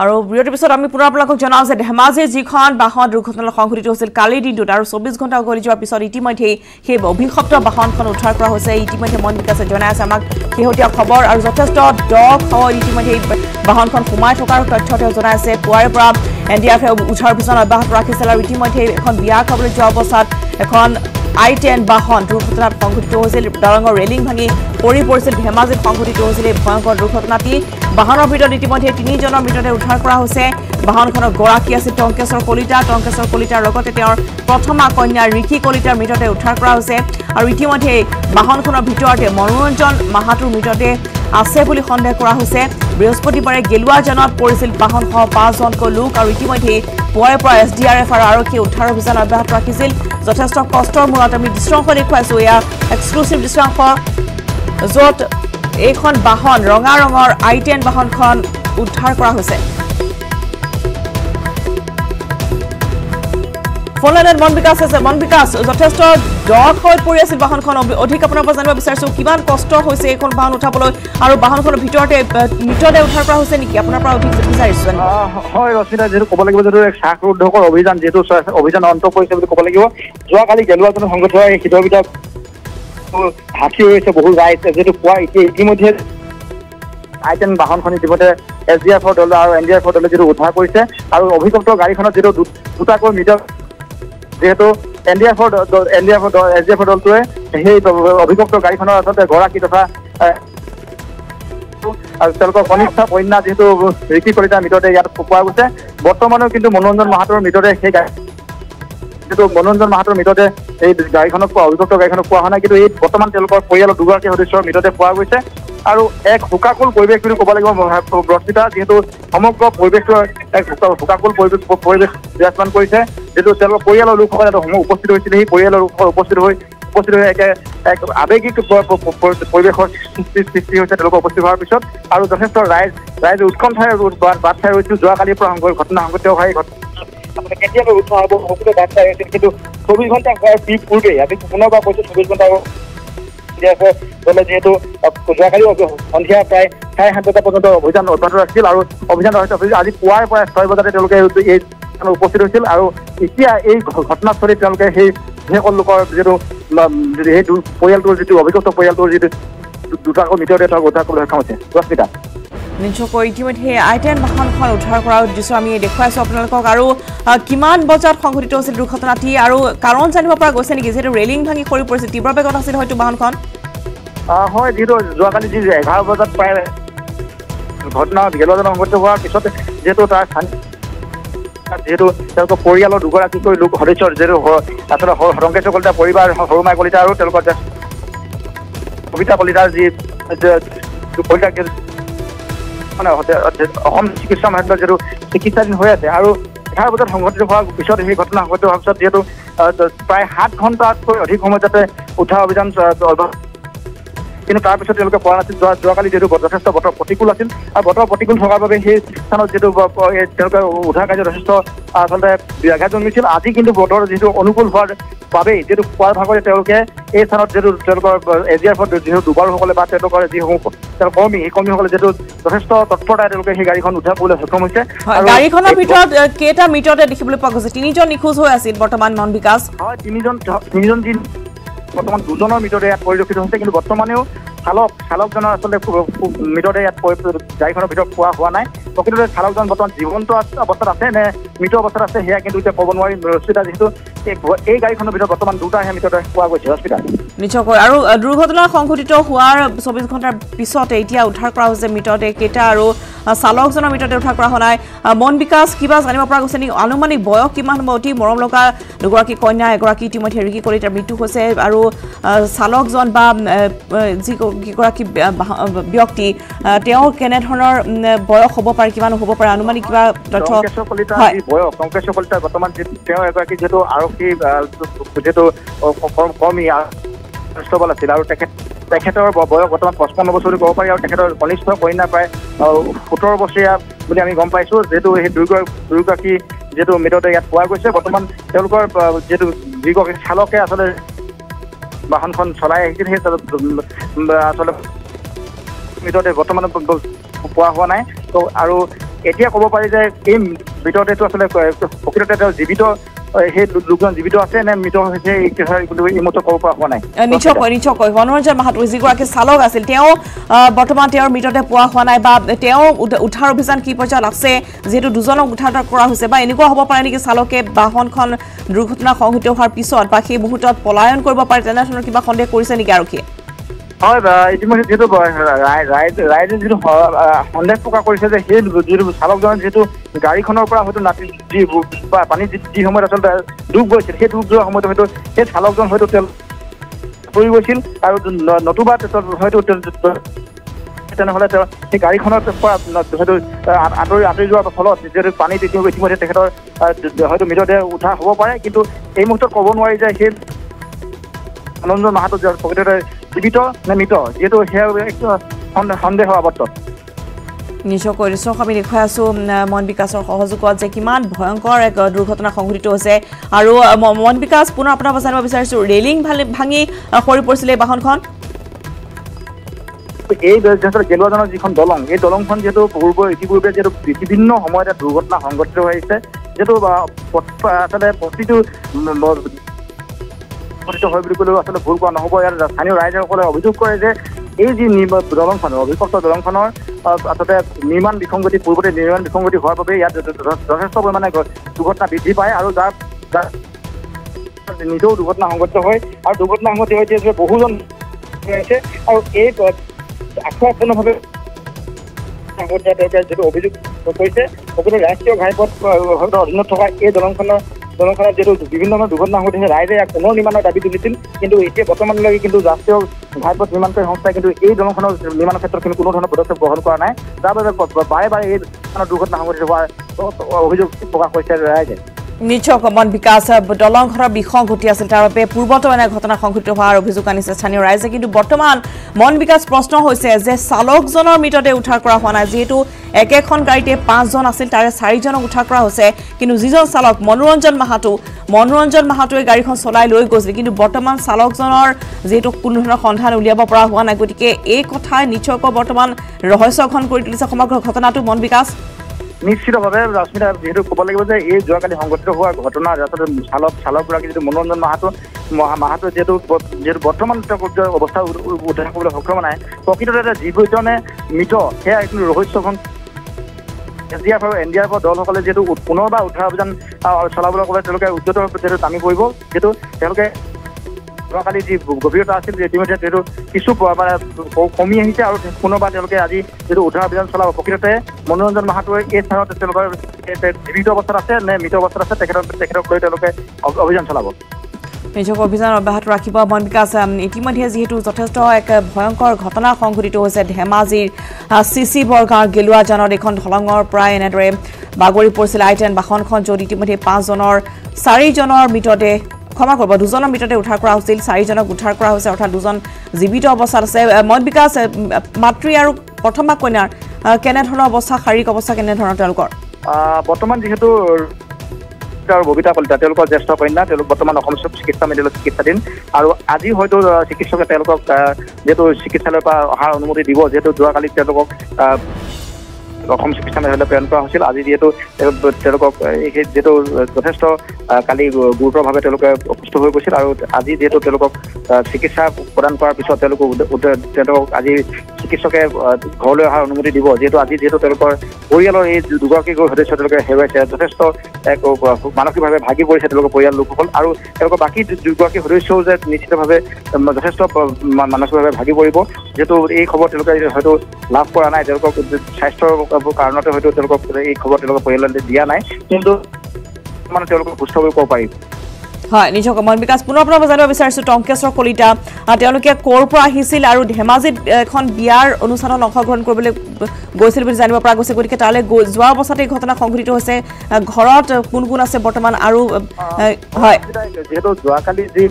আৰু বিৰতিৰ পিছত আমি পুনৰ আপোনালোকক জনাওঁ যে ধেমাজিৰ যিখন বাহন দুৰ্ঘটনাত সংঘটিত হৈছিল কালিৰ দিনটোত আৰু চৌবিছ ঘণ্টা উকলি যোৱাৰ পিছত ইতিমধ্যেই সেই অভিশপ্ত বাহনখন উদ্ধাৰ কৰা হৈছে। ইতিমধ্যে মন বিকাশে জনাই আছে আমাক শেহতীয়া খবৰ আৰু যথেষ্ট দ খবৰ ইতিমধ্যে বাহনখন সোমাই থকাৰ তথ্য তেওঁ জনাই আছে। পুৱাৰে পৰা এন ডি আৰ এফে উদ্ধাৰ অভিযান অব্যাহত ৰাখিছিল আৰু ইতিমধ্যে এখন বিয়া খাবলৈ যোৱা অৱস্থাত এখন আই টেন বাহন দুৰ্ঘটনাত সংঘটিত হৈছিল। দলঙৰ ৰেলিং ভাঙি পৰি পৰিছিল। ধেমাজিত সংঘটিত হৈছিল এই ভয়ংকৰ দুৰ্ঘটনাটি। বাহনৰ ভিতৰত ইতিমধ্যে তিনিজনৰ মৃতদেহ উদ্ধাৰ কৰা হৈছে। বাহনখনৰ গৰাকী আছিল টংকেশ্বৰ কলিতা। টংকেশ্বৰ কলিতাৰ লগতে তেওঁৰ প্ৰথমা কন্যা ৰিকি কলিতাৰ মৃতদেহ উদ্ধাৰ কৰা হৈছে। আৰু ইতিমধ্যে বাহনখনৰ ভিতৰতে মনোৰঞ্জন মাহাতুৰ মৃতদেহ আছে বুলি সন্দেহ কৰা হৈছে। বৃহস্পতিবাৰে গেলুৱাজনত পৰিছিল বাহনসহ পাঁচজনকৈ লোক আৰু ইতিমধ্যে পুৱাৰে পৰা এছ ডি আৰ এফ আৰু আৰক্ষীয়ে উদ্ধাৰ অভিযান অব্যাহত ৰাখিছিল। যথেষ্ট কষ্টৰ মূৰত আমি দৃশ্যাংশ দেখুৱাইছোঁ। এয়া এক্সক্লুচিভ দৃশ্যাংশ য'ত এইখন বাহন ৰঙা ৰঙৰ আই টেন বাহনখন উদ্ধাৰ কৰা হৈছে। ফোনলাইনত মন বিকাশ আছে মন বিকাশ যথেষ্ট দক হৈ পৰি আছিল বাহনখন। অধিক আপোনাৰ পৰা জানিব বিচাৰিছোঁ কিমান কষ্ট হৈছে এইখন বাহন উঠাবলৈ আৰু বাহনখনৰ ভিতৰতে মৃতদেহ উদ্ধাৰ কৰা হৈছে নেকি? আপোনাৰ পৰা অধিক বিচাৰিছোঁ হয় ৰশ্মিতা যিহেতু ক'ব লাগিব যিহেতু এক শ্বাস অভিযান যিহেতু অভিযান অন্ত পৰিছে বুলি ক'ব লাগিব। যোৱাকালি গেলুৱাজনৰ সংগঠিত হোৱা এই শীতৰ হাতী হৈছে বহু ৰাইজ। যিহেতু পুৱা ইতিমধ্যে আই বাহনখন ইতিমধ্যে এছ ডি এফৰ দল আৰু এন ডি এফৰ দলে যিটো উদ্ধাৰ কৰিছে আৰু অভিযুক্ত গাড়ীখনত যিটো দুটাকৈ মৃত যিহেতু এন ডি এফৰ এন ডি এফৰ এছ ডি এফৰ দলটোৱে সেই অভিযুক্ত গাড়ীখনৰ আচলতে গৰাকী তথা আৰু তেওঁলোকৰ কনিষ্ঠ কন্যা যিহেতু ৰিকি কলিতাৰ মৃতদেহ ইয়াত পোৱা গৈছে। বৰ্তমানেও কিন্তু মনোৰঞ্জন মাহাতৰ মৃতদেহ সেই যিটো মনোৰঞ্জন মাহাতৰ মৃতদেহ এই গাড়ীখনত পোৱা অভিযুক্ত গাড়ীখনত পোৱা হোৱা নাই কিন্তু এই বৰ্তমান তেওঁলোকৰ পৰিয়ালৰ দুগৰাকী সদস্যৰ মৃতদেহ পোৱা গৈছে। আৰু এক শোকাকুল পৰিৱেশ বুলি ক'ব লাগিব ৰশ্মিতা যিহেতু সমগ্ৰ পৰিৱেশটো এক শোকা- শোকাকুল পৰিৱেশ পৰিৱেশ বিৰাজমান কৰিছে। যিটো তেওঁলোকৰ পৰিয়ালৰ লোকসকলে ইয়াত সম- উপস্থিত হৈছিলে সেই পৰিয়ালৰ লোকসকল উপস্থিত হৈ উপস্থিত হৈ একে এক আৱেগিক পৰিৱেশৰ সৃষ্টি হৈছে তেওঁলোকৰ উপস্থিত হোৱাৰ পিছত আৰু যথেষ্ট ৰাইজ ৰাইজে উৎকণ্ঠাৰে বাট- চাই ৰৈছিল। যোৱাকালিৰ পৰা সংঘ- ঘটনা সংঘটিত হোৱা এই ঘটনা কেতিয়াবা উঠোৱা হ'ব সকলোৱে বাট চাই ৰৈছিল। কিন্তু চৌবিছ ঘণ্টা হোৱাৰ পি- পূৰ্বেই আমি পুনৰবাৰ কৈছোঁ চৌবিছ ঘণ্টা যিহেতু যোৱাকালি সন্ধিয়া প্ৰায় চাৰে সাত বজা পৰ্যন্ত অভিযান অব্যাহত ৰাখিছিল আৰু অভিযান আজি পুৱাৰ পৰা ছয় বজাতে তেওঁলোকে এই- উপস্থিত হৈছিল আৰু এতিয়া এই ঘটনাস্থলীত তেওঁলোকে সেই যিসকল লোকৰ যিটো সেই পৰিয়ালটোৰ যিটো অভিযুক্ত পৰিয়ালটোৰ যিটো দুটাকৈ মৃতদেহ উদ্ধাৰ কৰিবলৈ সক্ষম হৈছে। ৰশ্মিতা। নিশ্চয়কৈ ইতিমধ্যে আই টেন বাহনখন উদ্ধাৰ কৰাৰ দৃশ্য আমি দেখুৱাইছোঁ আপোনালোকক আৰু কিমান বজাত সংঘটিত হৈছিল দুৰ্ঘটনাটি আৰু কাৰণ জানিব পৰা গৈছে নেকি? যিহেতু ৰেলিং ভাঙি সৰি পৰিছিল তীব্ৰ বেগত আছিল হয়তো বাহনখন। হয় যিহেতু যোৱাকালি যি এঘাৰ বজাত প্ৰায় ঘটনা গেলুৱাজনৰ সংঘটিত হোৱাৰ পিছত যিহেতু তাৰ স্থানীয় যিহেতু তেওঁলোকৰ পৰিয়ালৰ দুগৰাকীকৈ লোক সদস্যৰ যিহেতু আচলতে ৰংকেশ্বৰ কলিতা পৰিবাৰ সৰুমাই কলিতা আৰু তেওঁলোকৰ কবিতা কলিতাৰ যি কলিতা মানে অসম চিকিৎসা মহাবিদ্যালয়ত যিহেতু চিকিৎসাধীন হৈ আছে আৰু এঘাৰ বজাত সংঘটিত হোৱাৰ পিছত সেই ঘটনা সংঘটিত হোৱাৰ পিছত যিহেতু প্ৰায় সাত ঘণ্টাতকৈ অধিক সময় যাতে উদ্ধাৰ অভিযান কিন্তু তাৰপিছত তেওঁলোকে পোৱা নাছিল যোৱা যোৱাকালি যিহেতু যথেষ্ট বতৰ প্ৰতিকূল আছিল। আৰু বতৰ প্ৰতিকূল থকাৰ বাবে সেই স্থানত যিহেতু তেওঁলোকে উদ্ধাৰ কাৰ্য যথেষ্ট আচলতে ব্যাঘাত জন্মিছিল। আজি কিন্তু বতৰ যিটো অনুকূল হোৱাৰ বাবেই যিহেতু পুৱাৰ ভাগতে তেওঁলোকে এই স্থানত যিহেতু তেওঁলোকৰ এ ডি এফৰ যিহেতু দুবাৰসকলে বা তেওঁলোকৰ যিসমূহ তেওঁলোকৰ কৰ্মী সেই কৰ্মীসকলে যিহেতু যথেষ্ট তৎপৰতাৰে তেওঁলোকে সেই গাড়ীখন উদ্ধাৰ কৰিবলৈ সক্ষম হৈছে। গাড়ীখনৰ ভিতৰত কেইটা মৃতদেহ দেখিবলৈ পোৱা গৈছে? তিনিজন নিখোজ হৈ আছিল বৰ্তমান মন বিকাশ। হয় তিনিজন তিনিজন যি বৰ্তমান দুজনৰ মৃতদেহ ইয়াত পৰিলক্ষিত হৈছে কিন্তু বৰ্তমানেও চালক চালকজনৰ আচলতে মৃতদেহ ইয়াত গাড়ীখনৰ ভিতৰত পোৱা হোৱা নাই। প্ৰকৃততে চালকজন বৰ্তমান জীৱন্ত অৱস্থাত আছে নে মৃত অৱস্থাত আছে সেয়া কিন্তু এতিয়া ক'ব নোৱাৰি ৰশ্মিতা যিহেতু এই গাড়ীখনৰ ভিতৰত বৰ্তমান দুটাহে মৃতদেহ পোৱা গৈছে। ৰশ্মিতা। নিশ্চয়কৈ। আৰু দুৰ্ঘটনা সংঘটিত হোৱাৰ চৌবিছ ঘণ্টাৰ পিছতে এতিয়া উদ্ধাৰ কৰা হৈছে মৃতদেহ কেইটা আৰু চালকজনৰ মৃতদেহ উদ্ধাৰ কৰা হোৱা নাই। মন বিকাশ কিবা জানিব পৰা গৈছে নেকি আনুমানিক বয়স কিমান হ'ব? অতি মৰম লগা দুগৰাকী কন্যা এগৰাকী ইতিমধ্যে ৰিকি কলিতাৰ মৃত্যু হৈছে। আৰু চালকজন বা যিগৰাকী ব্যক্তি তেওঁ কেনেধৰণৰ বয়স হ'ব পাৰে কিমান হ'ব পাৰে আনুমানিক কিবা তথ্য টংকেশ্বৰ কলিতা বৰ্তমান তেওঁ এগৰাকী যিহেতু আৰক্ষী যিহেতু কৰ্ম- কৰ্মী কনষ্টেবল আছিল আৰু তেখেত তেখেতৰ বয়স বৰ্তমান পঁচপন্ন বছৰ বুলি ক'ব পাৰি আৰু তেখেতৰ কনিষ্ঠ কন্যা প্ৰায় সোতৰ বছৰীয়া বুলি আমি গম পাইছোঁ যিহেতু সেই দুয়োগৰাকী দুয়োগৰাকী যিহেতু মৃতদেহ ইয়াত পোৱা গৈছে বৰ্তমান তেওঁলোকৰ যিহেতু যিগৰাকী চালকে আচলতে বাহনখন চলাই আহিছিল সেই আচলতে মৃতদেহ বৰ্তমান পোৱা হোৱা নাই। ত' আৰু এতিয়া ক'ব পাৰি যে এই মৃতদেহটো আচলতে প্ৰকৃততে তেওঁ জীৱিত তেওঁ বৰ্তমান তেওঁৰ মৃতদেহ পোৱা হোৱা নাই বা তেওঁ উদ- উদ্ধাৰ অভিযান কি পৰ্যায়ত আছে যিহেতু দুজনক উদ্ধাৰ কৰা হৈছে বা এনেকুৱা হ'ব পাৰে নেকি চালকে বাহনখন দুৰ্ঘটনা সংঘটিত হোৱাৰ পিছত বা সেই মুহূৰ্তত পলায়ন কৰিব পাৰে তেনেধৰণৰ কিবা সন্দেহ কৰিছে নেকি আৰক্ষীয়ে? হয় ইতিমধ্যে যিহেতু ৰাইজে যিটো সন্দেহ প্ৰকাশ কৰিছে যে সেই যিটো চালকজন যিহেতু গাড়ীখনৰ পৰা হয়তো নাতি যি বা পানী যি সময়ত আচলতে ডুব গৈছিল সেই ডুব যোৱাৰ সময়ত হয়তো সেই চালকজন হয়তো তেওঁ পৰি গৈছিল আৰু নতুবা হয়তো তেনেহ'লে তেওঁ সেই গাড়ীখনৰ পৰা হয়তো আঁতৰি আঁতৰি যোৱাৰ ফলত যিহেতু পানীত ইতিমধ্যে ইতিমধ্যে তেখেতৰ হয়তো মৃতদেহ উঠা হ'ব পাৰে কিন্তু এই মুহূৰ্তত ক'ব নোৱাৰি যে সেই আনন্দন মাহাতো প্ৰকৃততে জীৱিত নে মৃত? যিহেতু সেয়া এক সন্দেহ আৱদ্ধ নিশ্চয়কৈ দৃশ্যক আমি দেখুৱাই আছোঁ মন বিকাশৰ সহযোগত যে কিমান ভয়ংকৰ এক দুৰ্ঘটনা সংঘটিত হৈছে। আৰু মন বিকাশ পুনৰ আপোনাৰ পৰা জানিব বিচাৰিছোঁ ৰেলিং ভাঙি সৰি পৰিছিলে এই বাহনখন? এই যিহেতু গেলুৱাজনৰ যিখন দলং এই দলংখন যিহেতু পূৰ্ব ইতিপূৰ্বে যিহেতু বিভিন্ন সময়ত দুৰ্ঘটনা সংঘটিত হৈ আহিছে। যিহেতু আচলতে প্ৰতিটো সংঘটিত হয় বুলি ক'লেও আচলতে ভুল কোৱা নহ'ব। ইয়াত স্থানীয় ৰাইজসকলে অভিযোগ কৰে যে এই যি দলংখনৰ অভিশপ্ত দলংখনৰ আচলতে নিৰ্মাণ বিসংগতি পূৰ্বতে নিৰ্মাণ বিসংগতি হোৱাৰ বাবে ইয়াত যথে- যথে- যথেষ্ট পৰিমাণে দুৰ্ঘটনা বৃদ্ধি পায় আৰু যাৰ নিজেও দুৰ্ঘটনা সংঘটিত হয় আৰু দুৰ্ঘটনা সংঘটিত হৈ যিহেতু বহুজন আছে আৰু এই আক্ৰমণভাৱে যিটো অভিযোগ কৰিছে সকলো ৰাষ্ট্ৰীয় ঘাইপথ অধীনত থকা এই দলংখনৰ দলংখনত যিহেতু বিভিন্ন ধৰণৰ দুৰ্ঘটনা ঘটিছে ৰাইজে ইয়াক পুনৰ নিৰ্মাণৰ দাবী তুলিছিল। কিন্তু এতিয়া বৰ্তমানলৈকে কিন্তু ৰাষ্ট্ৰীয় ঘাইপথ নিৰ্মাণকাৰী সংস্থাই কিন্তু এই দলংখনৰ নিৰ্মাণৰ ক্ষেত্ৰত কিন্তু কোনো ধৰণৰ পদক্ষেপ গ্ৰহণ কৰা নাই। যাৰ বাবে বাৰে বাৰে এই দুৰ্ঘটনা সংঘটিত হোৱাৰ অভিযোগ প্ৰকাশ কৰিছে ৰাইজে। নিশ্চয় মন বিকাশ দলংখনৰ বিষং ঘটি আছিল। তাৰ বাবে পূৰ্বতো এনে ঘটনা সংঘটিত হোৱাৰ অভিযোগ আনিছে স্থানীয় ৰাইজে। কিন্তু বৰ্তমান মন বিকাশ প্ৰশ্ন হৈছে যে চালকজনৰ মৃতদেহ উদ্ধাৰ কৰা হোৱা নাই। যিহেতু একেখন গাড়ীতে পাঁচজন আছিল তাৰে চাৰিজনক উদ্ধাৰ কৰা হৈছে। কিন্তু যিজন চালক মনোৰঞ্জন মাহাতো মনোৰঞ্জন মাহাতোৱে গাড়ীখন চলাই লৈ গৈছিল। কিন্তু বৰ্তমান চালকজনৰ যিহেতু কোনো ধৰণৰ সন্ধান উলিয়াব পৰা হোৱা নাই। গতিকে এই কথাই নিশ্চয়কৈ বৰ্তমান ৰহস্যখন কৰি তুলিছে সমগ্ৰ ঘটনাটো। মন বিকাশ নিশ্চিতভাৱে ৰশ্মিতা যিহেতু ক'ব লাগিব যে এই যোৱাকালি সংঘটিত হোৱা ঘটনা আচলতে চালক চালকগৰাকী যিটো মনোৰঞ্জন মাহাতো মহা- মাহাতো যিহেতু যিহেতু বৰ্তমান যে অৱস্থা উদ্ধাৰ কৰিবলৈ সক্ষম নাই। প্ৰকৃততে জীৱজনে মৃত সেয়া কিন্তু ৰহস্যখন। এছ ডি এফ আৰু এন ডি এফৰ দলসকলে যিহেতু পুনৰবাৰ উদ্ধাৰ অভিযান চলাবলৈ ক'লে তেওঁলোকে উদ্যতৰ যিহেতু নামি পৰিব যিহেতু তেওঁলোকে যোৱাকালি যি গভীৰতা আছিল ইতিমধ্যে যিহেতু কিছু মানে কমি আহিছে আৰু পুনৰবাৰ তেওঁলোকে আজি যিটো উদ্ধাৰ অভিযান চলাব প্ৰকৃততে মনোৰঞ্জন মাহাতোৱে এই স্থানত তেওঁলোকৰ জীৱিত অৱস্থাত আছে নে মৃত অৱস্থাত আছে তেখেতক তেখেতক লৈ তেওঁলোকে অভিযান চলাব। নিজক অভিযান অব্যাহত ৰাখিব মন বিকাশ ইতিমধ্যে যিহেতু যথেষ্ট এক ভয়ংকৰ ঘটনা সংঘটিত হৈছে ধেমাজিৰ চি চি বৰগাঁৱৰ গেলুৱাজানত এখন দলঙৰ পৰা এনেদৰে বাগৰি পৰিছিল। আই টেন বাহনখন য'ত ইতিমধ্যে পাঁচজনৰ চাৰিজনৰ মৃতদেহ ক্ষমা কৰিব। দুজনৰ মৃতদেহ উদ্ধাৰ কৰা হৈছিল চাৰিজনক উদ্ধাৰ কৰা হৈছে অৰ্থাৎ দুজন জীৱিত অৱস্থাত আছে। মন বিকাশ মাতৃ আৰু প্ৰথমা কন্যাৰ কেনেধৰণৰ অৱস্থা শাৰীৰিক অৱস্থা কেনেধৰণৰ তেওঁলোকৰ? বৰ্তমান যিহেতু আৰু ববিতা কলিতা তেওঁলোকৰ জ্যেষ্ঠ কন্যা তেওঁলোক বৰ্তমান অসম চিকিৎসা মেডিকেলত চিকিৎসাধীন। আৰু আজি হয়তো চিকিৎসকে তেওঁলোকক যিহেতু চিকিৎসালয়ৰ পৰা অহাৰ অনুমতি দিব যিহেতু যোৱাকালি তেওঁলোকক অসম চিকিৎসা প্ৰেৰণ কৰা হৈছিল। আজি যিহেতু তেওঁ- তেওঁলোকক যিহেতু যথেষ্ট কালি গুৰুতৰভাৱে তেওঁলোকে অসুস্থ হৈ গৈছিল আৰু আজি যিহেতু তেওঁলোকক চিকিৎসা প্ৰদান কৰাৰ পিছত তেওঁলোকক তেওঁলোকক আজি চিকিৎসকে ঘৰলৈ অহাৰ অনুমতি দিব। যিহেতু আজি যিহেতু তেওঁলোকৰ পৰিয়ালৰ এই দুগৰাকী সদস্য তেওঁলোকে হেৰুৱাইছে যথেষ্ট এক মানসিকভাৱে ভাগি পৰিছে তেওঁলোকৰ পৰিয়াল লোকসকল আৰু তেওঁলোকৰ বাকী দুগৰাকী সদস্যও যে নিশ্চিতভাৱে যথেষ্ট মানসিকভাৱে ভাগি পৰিব। যিহেতু এই খবৰ তেওঁলোকে হয়তো লাভ কৰা নাই। তেওঁলোকক স্বাস্থ্যৰ কাৰণতে হয়তো তেওঁলোকক এই খবৰ তেওঁলোকৰ পৰিয়াললৈ দিয়া নাই কিন্তু মানে তেওঁলোকক সুস্থ কৰি ক'ব পাৰিব। হয় নিজক মন বিকাশ পুনৰ পৰা জানিব বিচাৰিছোঁ টংকেশ্বৰ কলিতা তেওঁলোকে ক'ৰ পৰা আহিছিল আৰু ধেমাজিত এখন বিয়াৰ অনুষ্ঠানত অংশগ্ৰহণ কৰিবলৈ গৈছিল বুলি জানিব পৰা গৈছে গতিকে তালৈ যোৱা অৱস্থাতে এই ঘটনা সংঘটিত হৈছে ঘৰত কোন কোন আছে বৰ্তমান আৰু হয়। যিহেতু যোৱাকালি যি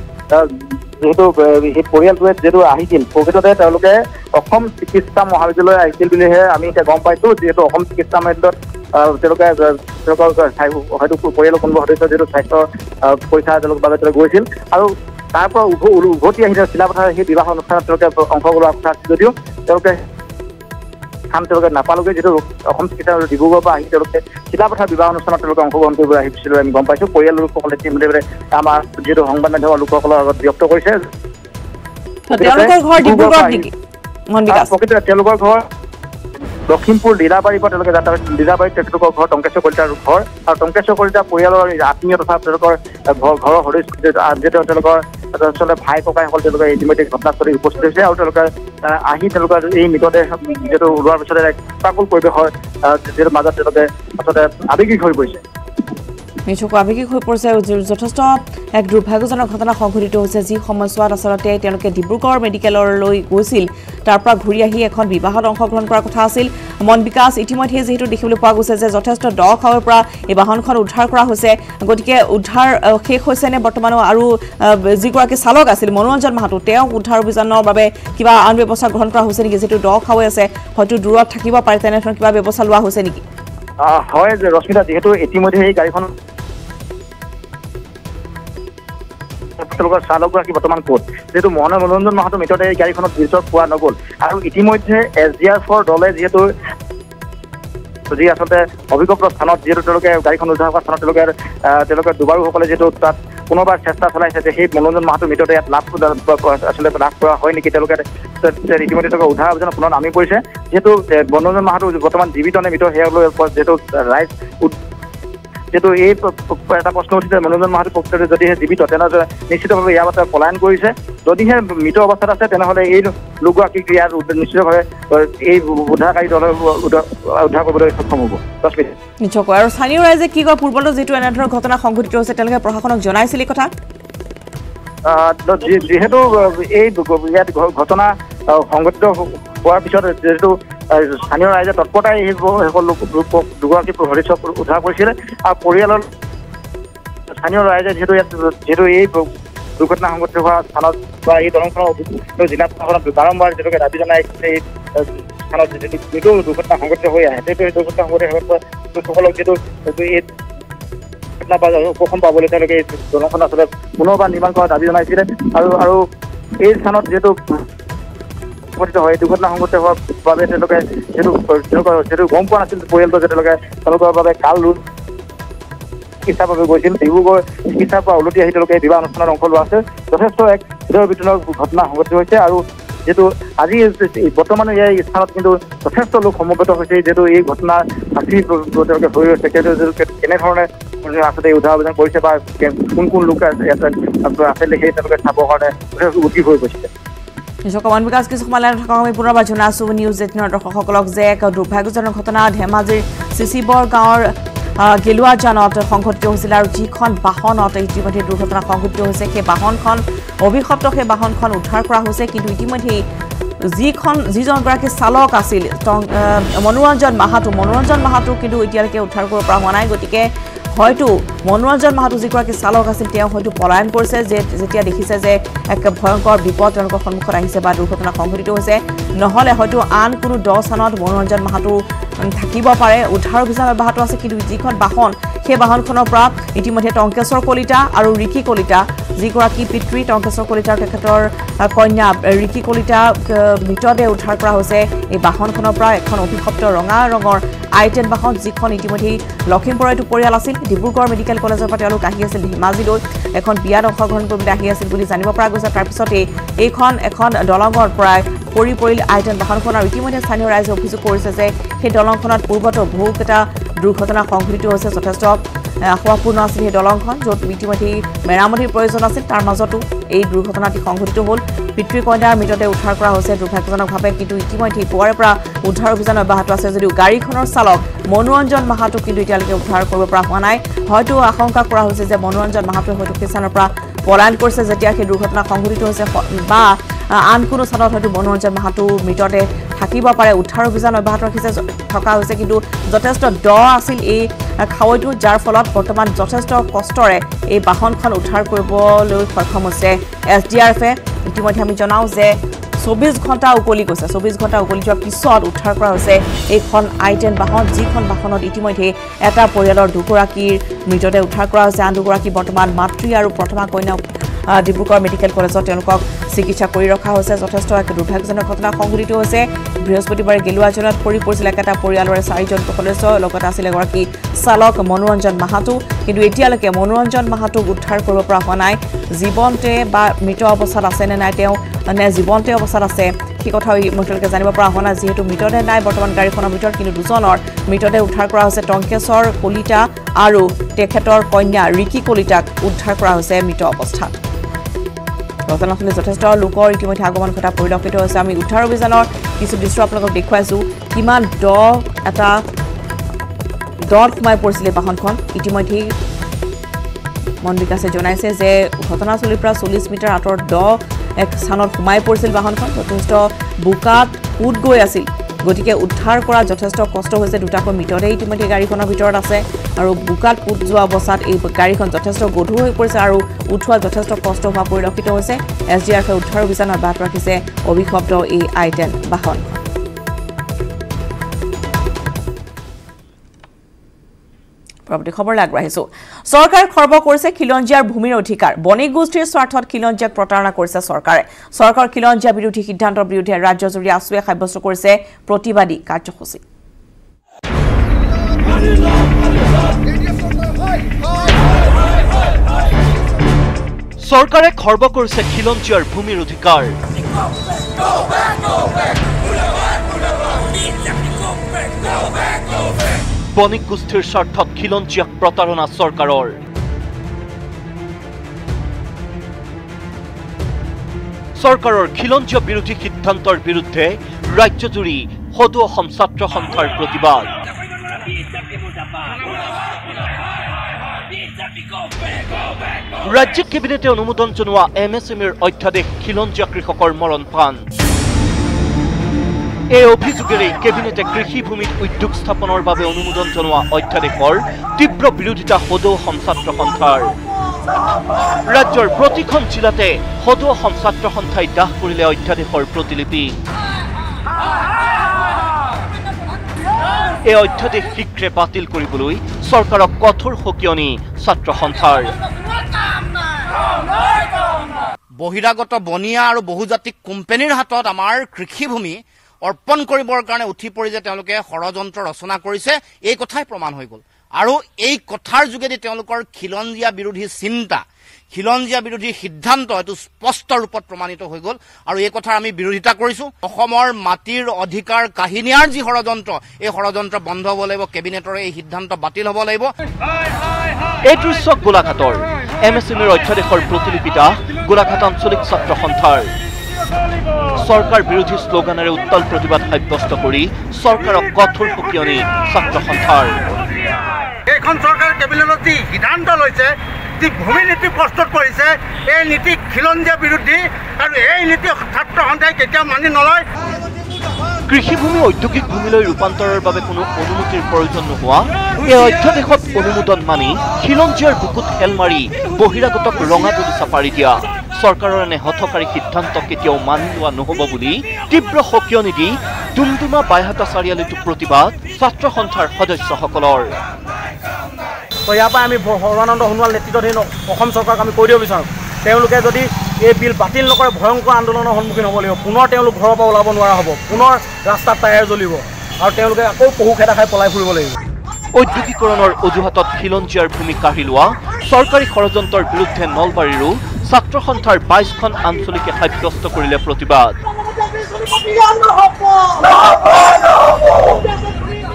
যিহেতু সেই পৰিয়ালটোৱে যিহেতু আহিছিল প্ৰকৃততে তেওঁলোকে অসম চিকিৎসা মহাবিদ্যালয় আহিছিল বুলিহে আমি এতিয়া গম পাইছো যিহেতু অসম চিকিৎসা মহাবিদ্যালয়ত তেওঁলোকে তেওঁলোকৰ হয়তো পৰিয়ালৰ কোনোবা সদস্য যিহেতু স্বাস্থ্য পৰীক্ষা তেওঁলোকৰ বাবে তেওঁলোকে গৈছিল আৰু তাৰ পৰা উভ- উভতি আহি চিলাপথাৰ সেই বিবাহ অনুষ্ঠানত তেওঁলোকে অংশগ্ৰহণ কথা আছিল যদিও তেওঁলোকে স্থান তেওঁলোকে নাপালোগে। যিটো অসম চিকিৎসা আৰু ডিব্ৰুগড়ৰ পৰা আহি তেওঁলোকে চিলাপথাৰ বিবাহ অনুষ্ঠানত তেওঁলোকে অংশগ্ৰহণ কৰিবলৈ আহিছিল আমি গম পাইছোঁ। পৰিয়ালৰ লোকসকলে ইতিমধ্যে আমাৰ যিহেতু সংবাদ মাধ্যমৰ লোকসকলৰ আগত ব্যক্ত কৰিছে। তেওঁলোকৰ ঘৰ লখিমপুৰ লীলাবাৰীৰ পৰা তেওঁলোকে যাত্ৰা লীলাবাৰীত তেখেতলোকৰ ঘৰ টংকেশ্বৰ কলিতাৰ ঘৰ। আৰু টংকেশ্বৰ কলিতা পৰিয়ালৰ আত্মীয় তথা তেওঁলোকৰ ঘৰ ঘৰৰ সদস্য যিহেতু তেওঁলোকৰ আচলতে ভাই ককাইসকল তেওঁলোকে ইতিমধ্যে ঘটনাস্থলীত উপস্থিত হৈছে আৰু তেওঁলোকে আহ, তেওঁলোকৰ এই মৃতদেহ যিহেতু ওলোৱাৰ পিছতে এক প্ৰাকুল পৰিৱেশৰ যিহেতু মাজত তেওঁলোকে আচলতে আৱেগিক হৈ পৰিছে। নিশ্চয়কৈ আৱেগিক হৈ পৰিছে যথেষ্ট এক দুৰ্ভাগ্যজনক ঘটনা সংঘটিত হৈছে যি সময়ছোৱাত আচলতে তেওঁলোকে ডিব্ৰুগড় মেডিকেললৈ গৈছিল। তাৰ পৰা ঘূৰি আহি এখন বিবাহত অংশগ্ৰহণ কৰাৰ কথা আছিল। মন বিকাশ ইতিমধ্যে যিহেতু দেখিবলৈ পোৱা গৈছে যে যথেষ্ট দ খাৱৰ পৰা এই বাহনখন উদ্ধাৰ কৰা হৈছে গতিকে উদ্ধাৰ শেষ হৈছে নে বৰ্তমানো আৰু যিগৰাকী চালক আছিল মনোৰঞ্জন মাহাতো তেওঁক উদ্ধাৰ অভিযানৰ বাবে কিবা আন ব্যৱস্থা গ্ৰহণ কৰা হৈছে নেকি? যিহেতু দ খাৱৈ আছে হয়তো দূৰত থাকিব পাৰে তেনেধৰণৰ কিবা ব্যৱস্থা লোৱা হৈছে নেকি? হয় ৰশ্মিতা যিহেতু ইতিমধ্যে এই গাড়ীখন তেওঁলোকৰ চালকগৰাকী বৰ্তমান ক'ত? যিহেতু মহন মনোৰঞ্জন মাহাতো মৃতদেহ এই গাড়ীখনত ভিতৰত পোৱা নগ'ল। আৰু ইতিমধ্যে এছ ডি এফৰ দলে যিহেতু যি আচলতে অভিজ্ঞপ্ত স্থানত যিহেতু তেওঁলোকে গাড়ীখন উদ্ধাৰ কৰা স্থানত তেওঁলোকে তেওঁলোকে দুবাৰুসকলে যিহেতু তাত পুনৰবাৰ চেষ্টা চলাইছে যে সেই মনোৰঞ্জন মাহাতো মৃতদেহ ইয়াত লাভ আচলতে লাভ কৰা হয় নেকি তেওঁলোকে ইতিমধ্যে তেওঁলোকে উদ্ধাৰ অভিযান পুনৰ নামি পৰিছে। যিহেতু মনোৰঞ্জন মাহাতো বৰ্তমান জীৱিত নে মৃত সেয়া লৈ যিহেতু ৰাইজ যিহেতু এই এটা প্ৰশ্ন উঠিছে মনোৰঞ্জন মাহাতো প্ৰকৃততে যদিহে জীৱিত তেনেহ'লে নিশ্চিতভাৱে ইয়াৰ বাবে পলায়ন কৰিছে। যদিহে মৃত অৱস্থাত আছে তেনেহ'লে এই লোকগৰাকীক ইয়াৰ নিশ্চিতভাৱে এই উদ্ধাৰকাৰী দলে উদ্ধাৰ কৰিবলৈ সক্ষম হ'ব। ৰশ্মিতা নিশ্চয়কৈ আৰু স্থানীয় ৰাইজে কি কয়? পূৰ্বতো যিটো এনেধৰণৰ ঘটনা সংঘটিত হৈছে তেওঁলোকে প্ৰশাসনক জনাইছিল এই কথা? যিহেতু এই ইয়াত ঘটনা সংঘটিত হোৱাৰ পিছত যিহেতু স্থানীয় ৰাইজে তৎপৰতাই এই ব- সেইসকল লোক লোক- দুগৰাকী সদস্যক উদ্ধাৰ কৰিছিলে আৰু পৰিয়ালৰ স্থানীয় ৰাইজে যিহেতু ইয়াত যিহেতু এই দুৰ্ঘটনা সংঘটিত হোৱা স্থানত বা এই দলংখনৰ জিলা প্ৰশাসনক বাৰম্বাৰ যিহেতুকে দাবী জনাই এই স্থানত যিটো যিটো দুৰ্ঘটনা সংঘটিত হৈ আহে। সেইটো এই দুৰ্ঘটনা সংঘটিত লোকসকলক যিটো এই ঘটনা বা উপশম পাবলৈ তেওঁলোকে এই দলংখন আচলতে পুনৰবাৰ নিৰ্মাণ কৰাৰ দাবী জনাইছিলে। আৰু আৰু এই স্থানত যিহেতু সংঘটিত হয় দুৰ্ঘটনা সংঘটিত হোৱাৰ বাবে তেওঁলোকে যিহেতু গম পোৱা নাছিল পৰিয়ালটো যে তেওঁলোকে তেওঁলোকৰ বাবে কাল চিকিৎসাৰ বাবে গৈছিল। ডিব্ৰুগড় চিকিৎসাৰ পৰা উলটি আহি তেওঁলোকে বিবাহ অনুষ্ঠানত অংশ লোৱা আছে। যথেষ্ট এক হৃদয় বিতৰণৰ ঘটনা সংঘটিত হৈছে আৰু যিহেতু আজি বৰ্তমান এই স্থানত কিন্তু যথেষ্ট লোক সমবেত হৈছে। যিহেতু এই ঘটনা সাক্ষী তেওঁলোকে হৈ ৰৈছে কেনেধৰণে আচলতে উদ্ধাৰ অভিযান কৰিছে বা কোন কোন লোক আছিলে সেই তেওঁলোকে চাবৰ কাৰণে যথেষ্ট উঠি হৈ গৈছে। নিশ্চয় কমন বিকাশ কিছু সময়লৈ থকা আমি পুনৰবাৰ জনাইছোঁ নিউজ এইটিনৰ দৰ্শকসকলক যে এক দুৰ্ভাগ্যজনক ঘটনা ধেমাজিৰ চিচিবৰ গাঁৱৰ আহ, গেলুৱা যানত সংঘটিত হৈছিল আৰু যিখন বাহনত ইতিমধ্যে দুৰ্ঘটনা সংঘটিত হৈছে সেই বাহনখন অভিশপ্ত সেই বাহনখন উদ্ধাৰ কৰা হৈছে। কিন্তু ইতিমধ্যেই যিখন যিজনগৰাকী চালক আছিল মনোৰঞ্জন মাহাতো মনোৰঞ্জন মাহাতো কিন্তু এতিয়ালৈকে উদ্ধাৰ কৰিব পৰা হোৱা নাই। গতিকে হয়তো মনোৰঞ্জন মাহাতো যিগৰাকী চালক আছিল তেওঁ হয়তো পলায়ন কৰিছে যে যেতিয়া দেখিছে যে এক ভয়ংকৰ বিপদ তেওঁলোকৰ সন্মুখত আহিছে বা দুৰ্ঘটনা সংঘটিত হৈছে নহ'লে হয়তো আন কোনো দহ স্থানত মনোৰঞ্জন মাহাতো থাকিব পাৰে। উদ্ধাৰ অভিযান অব্যাহত আছে কিন্তু যিখন বাহন সেই বাহনখনৰ পৰা ইতিমধ্যে টংকেশ্বৰ কলিতা আৰু ৰিকি কলিতা যিগৰাকী পিতৃ টংকেশ্বৰ কলিতাৰ তেখেতৰ কন্যা কলিতাক আহ, মৃতদেহ উদ্ধাৰ কৰা হৈছে। এই বাহনখনৰ পৰা এখন অভিশপ্ত ৰঙা ৰঙৰ আই টেন বাহন যিখন ইতিমধ্যেই লখিমপুৰৰ এইটো পৰিয়াল আছিল ডিব্ৰুগড় মেডিকেল কলেজৰ পৰা তেওঁলোক আহি আছিল ধেমাজিলৈ এখন বিয়াত অংশগ্ৰহণ কৰিবলৈ আহি আছিল বুলি জানিব পৰা গৈছে। তাৰপিছতেই এইখন এখন দলঙৰ পৰাই পৰি পৰিল আই টেন বাহনখন আৰু ইতিমধ্যে স্থানীয় ৰাইজে অভিযোগ কৰিছে যে সেই দলংখনত পূৰ্বতো বহুকেইটা দুৰ্ঘটনা সংঘটিত হৈছে যথেষ্ট আশাপূৰ্ণ আছিল সেই দলংখন য'ত ইতিমধ্যেই মেৰামতিৰ প্ৰয়োজন আছিল। তাৰ মাজতো এই দুৰ্ঘটনাটি সংঘটিত হ'ল। পিতৃ কন্যাৰ মৃতদেহ উদ্ধাৰ কৰা হৈছে দুৰ্ভাগ্যজনকভাৱে কিন্তু ইতিমধ্যে পুৱাৰে পৰা উদ্ধাৰ অভিযান অব্যাহত আছে যদিও গাড়ীখনৰ চালক মনোৰঞ্জন মাহাতোক কিন্তু এতিয়ালৈকে উদ্ধাৰ কৰিব পৰা হোৱা নাই। হয়তো আশংকা কৰা হৈছে যে মনোৰঞ্জন মাহাতোৱে হয়তো স্থানৰ পৰা পলায়ন কৰিছে যেতিয়া সেই দুৰ্ঘটনা সংঘটিত হৈছে বা আন কোনো স্থানত হয়তো মনোৰঞ্জন মাহাতো মৃতদেহ থাকিব পাৰে। উদ্ধাৰ অভিযান অব্যাহত ৰাখিছে থকা হৈছে। কিন্তু যথেষ্ট দ আছিল এই খাৱৈটো যাৰ ফলত বৰ্তমান যথেষ্ট কষ্টৰে এই বাহনখন উদ্ধাৰ কৰিবলৈ সক্ষম হৈছে। এছ ডি আৰ এফে ইতিমধ্যে আমি জনাওঁ যে চৌবিছ ঘণ্টা উকলি গৈছে। চৌবিছ ঘণ্টা উকলি যোৱাৰ পিছত উদ্ধাৰ কৰা হৈছে এইখন আই টেন বাহন। যিখন বাহনত ইতিমধ্যে এটা পৰিয়ালৰ দুগৰাকীৰ মৃতদেহ উদ্ধাৰ কৰা হৈছে। আন দুগৰাকী বৰ্তমান মাতৃ আৰু প্ৰথমা কন্যাক আহ, ডিব্ৰুগড় মেডিকেল কলেজত তেওঁলোকক চিকিৎসা কৰি ৰখা হৈছে। যথেষ্ট এক দুৰ্ভাগ্যজনক ঘটনা। সংঘটিত হৈছে। বৃহস্পতিবাৰে গেলুৱাজনত পৰি পৰিছিল একেটা পৰিয়ালৰে চাৰিজন সদস্য লগতে আছিল এগৰাকী চালক মনোৰঞ্জন মাহাতো। কিন্তু এতিয়ালৈকে মনোৰঞ্জন মাহাতোক উদ্ধাৰ কৰিব পৰা হোৱা নাই। জীৱন্তে বা মৃত অৱস্থাত আছে নে নাই তেওঁ নে জীৱন্তে অৱস্থাত আছে সেই কথাও ইতিমধ্যলৈকে জানিব পৰা হোৱা নাই। যিহেতু মৃতদেহ নাই বৰ্তমান গাড়ীখনৰ ভিতৰত কিন্তু দুজনৰ মৃতদেহ উদ্ধাৰ কৰা হৈছে। টংকেশ্বৰ কলিতা আৰু তেখেতৰ কন্যা ৰিকি কলিতাক উদ্ধাৰ কৰা হৈছে মৃত অৱস্থাত। ঘটনাস্থলীত যথেষ্ট লোকৰ ইতিমধ্যে আগমন ঘটা পৰিলক্ষিত হৈছে। আমি উদ্ধাৰ অভিযানৰ কিছু দৃশ্য আপোনালোকক দেখুৱাইছোঁ। কিমান দ এটা দত সোমাই পৰিছিলে বাহনখন। ইতিমধ্যেই মন বিকাশে জনাইছে যে ঘটনাস্থলীৰ পৰা চল্লিছ মিটাৰ আঁতৰত দ এক স্থানত সোমাই পৰিছিল বাহনখন। যথেষ্ট বোকাত উট গৈ আছিল। গতিকে উদ্ধাৰ কৰা যথেষ্ট কষ্ট হৈছে দুটাকৈ মৃতদেহ ইতিমধ্যে গাড়ীখনৰ ভিতৰত আছে আৰু বোকাত পুত যোৱা অৱস্থাত এই গাড়ীখন যথেষ্ট গধুৰ হৈ পৰিছে আৰু উঠোৱা যথেষ্ট কষ্ট হোৱা পৰিলক্ষিত হৈছে। এছ ডি আৰ এফে উদ্ধাৰ অভিযান অব্যাহত ৰাখিছে অভিশপ্ত এই আই টেন বাহন পৰৱৰ্তী খবৰলৈ আগবাঢ়িছো চৰকাৰে খৰ্ব কৰিছে খিলঞ্জীয়াৰ ভূমিৰ অধিকাৰ। বণিক গোষ্ঠীৰ স্বাৰ্থত খিলঞ্জীয়াক প্ৰতাৰণা কৰিছে চৰকাৰে। চৰকাৰৰ খিলঞ্জীয়া বিৰোধী সিদ্ধান্তৰ বিৰুদ্ধে ৰাজ্যজুৰি আছুৱে সাব্যস্ত কৰিছে প্ৰতিবাদী কাৰ্যসূচী। চৰকাৰে খৰ্ব কৰিছে খিলঞ্জীয়াৰ ভূমিৰ অধিকাৰ। বণিক গোষ্ঠীৰ স্বাৰ্থত খিলঞ্জীয়াক প্ৰতাৰণা চৰকাৰৰ। চৰকাৰৰ খিলঞ্জীয়া বিৰোধী সিদ্ধান্তৰ বিৰুদ্ধে ৰাজ্যজুৰি সদৌ অসম ছাত্ৰ সন্থাৰ প্ৰতিবাদ। ৰাজ্যিক কেবিনেটে অনুমোদন জনোৱা এম এছ এম ইৰ অধ্যাদেশ খিলঞ্জীয়া কৃষকৰ মৰণ পাণ। এই অভিযোগেৰে কেবিনেটে কৃষিভূমিত উদ্যোগ স্থাপনৰ বাবে অনুমোদন জনোৱা অধ্যাদেশৰ তীব্ৰ বিৰোধিতা সদৌ অসম ছাত্ৰ সন্থাৰ। ৰাজ্যৰ প্ৰতিখন জিলাতে সদৌ অসম ছাত্ৰ সন্থাই দাহ কৰিলে অধ্যাদেশৰ প্ৰতিলিপি। এই অধ্যাদেশ শীঘ্ৰে বাতিল কৰিবলৈ চৰকাৰক কঠোৰ সকিয়নি ছাত্ৰ সন্থাৰ। বহিৰাগত বনিয়া আৰু বহুজাতিক কোম্পানীৰ হাতত আমাৰ কৃষিভূমি অৰ্পণ কৰিবৰ কাৰণে উঠি পৰি যে তেওঁলোকে ষড়যন্ত্ৰ ৰচনা কৰিছে এই কথাই প্ৰমাণ হৈ গ'ল। আৰু এই কথাৰ যোগেদি তেওঁলোকৰ খিলঞ্জীয়া বিৰোধী চিন্তা খিলঞ্জীয়া বিৰোধী সিদ্ধান্ত এইটো স্পষ্ট ৰূপত প্ৰমাণিত হৈ গ'ল। আৰু এই কথাৰ আমি বিৰোধিতা কৰিছো। অসমৰ মাটিৰ অধিকাৰ কাহিনীয়াৰ যি ষড়যন্ত্ৰ এই ষড়যন্ত্ৰ বন্ধ হ'ব লাগিব কেবিনেটৰে এই সিদ্ধান্ত বাতিল হ'ব লাগিব। এই দৃশ্য গোলাঘাটৰ এম এছ এম ইৰ অধ্যাদেশৰ প্ৰতিলিপিতা গোলাঘাট আঞ্চলিক ছাত্ৰ সন্থাৰ। চৰকাৰ বিৰোধী শ্লোগানেৰে উত্তাল প্ৰতিবাদ সাব্যস্ত কৰি চৰকাৰক কঠোৰ সকিয়নি ছাত্ৰ সন্থাৰ। এইখন চৰকাৰে কেবিনেটত যি সিদ্ধান্ত লৈছে যি ভূমি নীতি প্ৰস্তুত কৰিছে এই নীতি খিলঞ্জীয়া বিৰোধী আৰু এই নীতি ছাত্ৰ সন্থাই কেতিয়াও মানি নলয়। কৃষিভূমি ঔদ্যোগিক ভূমিলৈ ৰূপান্তৰৰ বাবে কোনো অনুমতিৰ প্ৰয়োজন নোহোৱা এই অধ্যাদেশত অনুমোদন মানি খিলঞ্জীয়াৰ বুকুত হেল মাৰি বহিৰাগতক ৰঙা তুলিচা পাৰি দিয়া। চৰকাৰৰ এনে হঠকাৰী সিদ্ধান্ত কেতিয়াও মানি লোৱা নহ'ব বুলি তীব্ৰ সকিয়নি দি ডুমডুমা বাইহাটা চাৰিআলিতো প্ৰতিবাদ ছাত্ৰ সন্থাৰ সদস্যসকলৰ। তো ইয়াৰ পৰা আমি সৰ্বানন্দ সোণোৱাল নেতৃত্বাধীন অসম চৰকাৰক আমি কৈ দিব বিচাৰোঁ। তেওঁলোকে যদি এই বিল বাতিল নকৰে ভয়ংকৰ আন্দোলনৰ সন্মুখীন হ'ব লাগিব। পুনৰ তেওঁলোক ঘৰৰ পৰা ওলাব নোৱাৰা হ'ব। পুনৰ ৰাস্তাত টায়াৰ জ্বলিব। আৰু তেওঁলোকে আকৌ পহু খেদা খাই পলাই ফুৰিব লাগিব। ঔদ্যোগিকৰণৰ অজুহাতত খিলঞ্জীয়াৰ ভূমি কাঢ়ি লোৱা চৰকাৰী ষড়যন্ত্ৰৰ বিৰুদ্ধে নলবাৰীৰো ছাত্ৰ সন্থাৰ বাইছখন আঞ্চলিকে সাব্যস্ত কৰিলে প্ৰতিবাদ।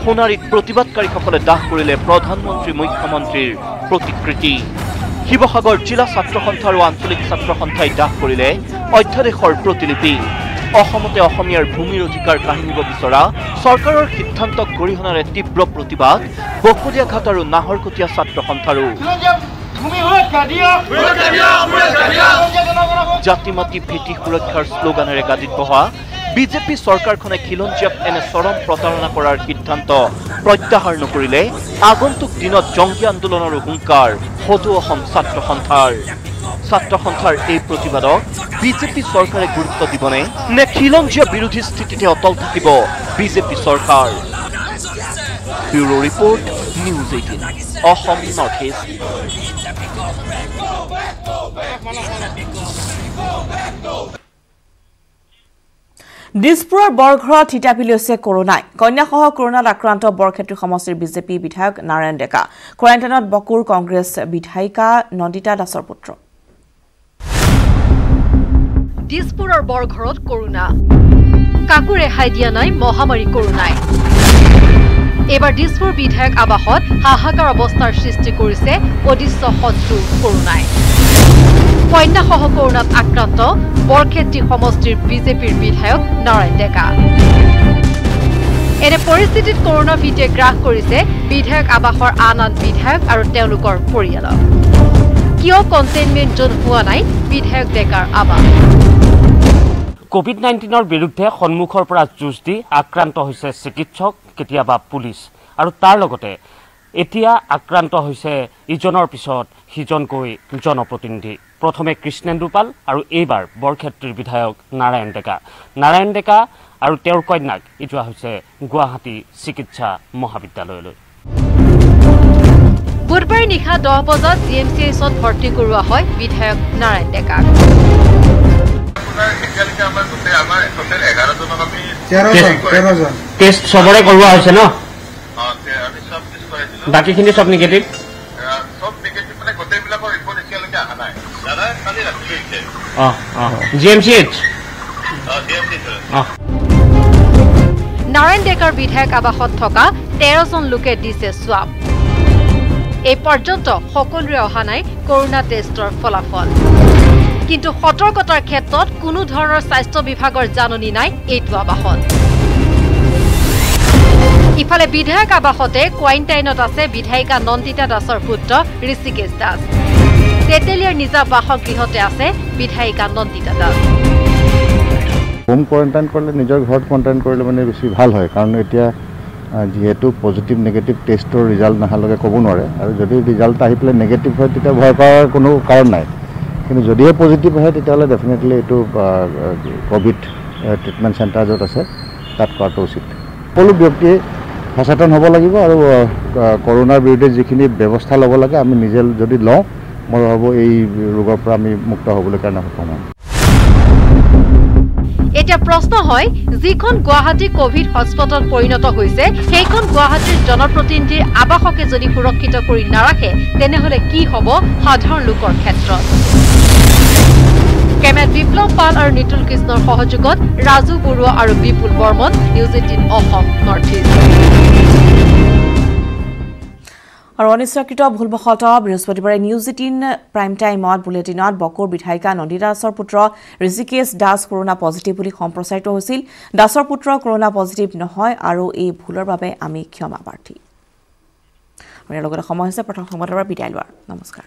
সোণাৰীত প্ৰতিবাদকাৰীসকলে দাহ কৰিলে প্ৰধানমন্ত্ৰী মুখ্যমন্ত্ৰীৰ প্ৰতিকৃতি। শিৱসাগৰ জিলা ছাত্ৰ সন্থা আৰু আঞ্চলিক ছাত্ৰ সন্থাই দাহ কৰিলে অধ্যাদেশৰ প্ৰতিলিপি। অসমতে অসমীয়াৰ ভূমিৰ অধিকাৰ কাঢ়িব বিচৰা চৰকাৰৰ সিদ্ধান্তক গৰিহণাৰে তীব্ৰ প্ৰতিবাদ বকলীয়াঘাট আৰু নাহৰকটীয়া ছাত্ৰ সন্থাৰো জাতি মাতি ভেটি সুৰক্ষাৰ শ্লোগানেৰে গাদীত বহা বিজেপি চৰকাৰখনে খিলঞ্জীয়াক এনে চৰম প্ৰতাৰণা কৰাৰ সিদ্ধান্ত প্ৰত্যাহাৰ নকৰিলে আগন্তুক দিনত জংগী আন্দোলনৰো হুংকাৰ। সদৌ অসম ছাত্ৰ সন্থাৰ। ছাত্ৰ সন্থাৰ এই প্ৰতিবাদক বিজেপি চৰকাৰে গুৰুত্ব দিবনে? নে খিলঞ্জীয়া বিৰোধী স্থিতিতে অটল থাকিব বিজেপি চৰকাৰ? Bureau report news eighteen Assam north east. দিছপুৰৰ বৰঘৰত থিতাপি লৈছে কৰোণাই। কন্যাসহ কৰোণাত আক্ৰান্ত বৰক্ষেত্ৰী সমষ্টিৰ বিজেপি বিধায়ক নাৰায়ণ ডেকা। কোৱাৰেণ্টাইনত বকুৰ কংগ্ৰেছ বিধায়িকা নন্দিতা দাসৰ পুত্ৰ। দিছপুৰৰ বৰঘৰত কৰোণা। কাকো ৰেহাই দিয়া নাই মহামাৰী কৰোণাই। এইবাৰ দিছপুৰ বিধায়ক আৱাসত হাহাকাৰ অৱস্থাৰ সৃষ্টি কৰিছে অদৃশ্য শত্ৰু কৰোণাই। কন্যাসহ কৰোণাত আক্ৰান্ত বৰক্ষেত্ৰী সমষ্টিৰ বিজেপিৰ বিধায়ক নাৰায়ণ ডেকা। এনে পৰিস্থিতিত কৰোণা ভীতিয়ে গ্ৰাস কৰিছে বিধায়ক আৱাসৰ আন আন বিধায়ক আৰু তেওঁলোকৰ পৰিয়ালক। কিয় কণ্টেইনমেণ্ট জোন হোৱা নাই বিধায়ক ডেকাৰ আৱাস কভিড নাইণ্টিনৰ বিৰুদ্ধে সন্মুখৰ পৰা যুঁজ দি আক্ৰান্ত হৈছে চিকিৎসক কেতিয়াবা পুলিচ। আৰু তাৰ লগতে এতিয়া আক্ৰান্ত হৈছে ইজনৰ পিছত সিজনকৈ জনপ্ৰতিনিধি। প্ৰথমে কৃষ্ণেন্দু পাল আৰু এইবাৰ বৰক্ষেত্ৰীৰ বিধায়ক নাৰায়ণ ডেকা। নাৰায়ণ ডেকা আৰু তেওঁৰ কন্যাক ই যোৱা হৈছে গুৱাহাটী চিকিৎসা মহাবিদ্যালয়লৈ। বুধবাৰে নিশা দহ বজাত জি এম চি এইচত ভৰ্তি কৰোৱা হয় বিধায়ক নাৰায়ণ ডেকাক। টেষ্ট চবৰে কৰোৱা হৈছে ন বাকীখিনি চব নিগেটিভ অঁ অঁ জি এম চি এইচ অঁ নাৰায়ণ ডেকাৰ বিধায়ক আৱাসত থকা তেৰজন লোকে দিছে চোৱাব এই পৰ্যন্ত সকলোৰে অহা নাই কৰোণা টেষ্টৰ ফলাফল। কিন্তু সতৰ্কতাৰ ক্ষেত্ৰত কোনো ধৰণৰ স্বাস্থ্য বিভাগৰ জাননী নাই এইটো আৱাসত ইফালে বিধায়ক আৱাসতে কোৱাৰেণ্টাইনত আছে বিধায়িকা নন্দিতা দাসৰ পুত্ৰ ঋষিকেশ দাস। তেতেলীয়াৰ নিজা বাসগৃহতে আছে বিধায়িকা নন্দিতা দাস। হোম কোৱাৰেণ্টাইন কৰিলে নিজৰ ঘৰত কোৱাৰেণ্টাইন কৰিলে মানে বেছি ভাল হয় কাৰণ এতিয়া যিহেতু পজিটিভ নেগেটিভ টেষ্টৰ ৰিজাল্ট নহালৈকে ক'ব নোৱাৰে। আৰু যদি ৰিজাল্ট আহি পেলাই নেগেটিভ হয় তেতিয়া ভয় কৰাৰ কোনো কাৰণ নাই। কিন্তু যদিহে পজিটিভ হয় তেতিয়াহ'লে ডেফিনেটলি এইটো ক'ভিড ট্ৰিটমেণ্ট চেণ্টাৰ য'ত আছে তাত কৰাটো উচিত। সকলো ব্যক্তিয়ে সচেতন হ'ব লাগিব আৰু আহ, কৰোণাৰ বিৰুদ্ধে যিখিনি ব্যৱস্থা ল'ব লাগে আমি নিজে যদি লওঁ মই ভাবোঁ এই ৰোগৰ পৰা আমি মুক্ত হ'বলৈ কাৰণে সক্ষম হ'ম। এতিয়া প্ৰশ্ন হয় যিখন গুৱাহাটী কভিড হটস্পটত পৰিণত হৈছে সেইখন গুৱাহাটীৰ জনপ্ৰতিনিধিৰ আৱাসকে যদি সুৰক্ষিত কৰি নাৰাখে তেনেহলে কি হ'ব সাধাৰণ লোকৰ ক্ষেত্ৰত? কেমেৰাত বিপ্লৱ পাল আৰু নিতুল কৃষ্ণৰ সহযোগত ৰাজু বৰুৱা আৰু Bipul Barman news eighteen Assam north east. আৰু অনিচ্ছাকৃত ভুলবশতঃ বৃহস্পতিবাৰে নিউজ এইটিন প্ৰাইম টাইমত বুলেটিনত বকুৰ বিধায়িকা নন্দী দাসৰ পুত্ৰ ঋষিকেশ দাস কৰোণা পজিটিভ বুলি সম্প্ৰচাৰিত হৈছিল। দাসৰ পুত্ৰ কৰোণা পজিটিভ নহয় আৰু এই ভুলৰ বাবে আমি ক্ষমা প্ৰাৰ্থী। ইয়াৰ লগতে সময় হৈছে। প্ৰথম সংবাদৰ পৰা বিদায় লোৱাৰ। নমস্কাৰ।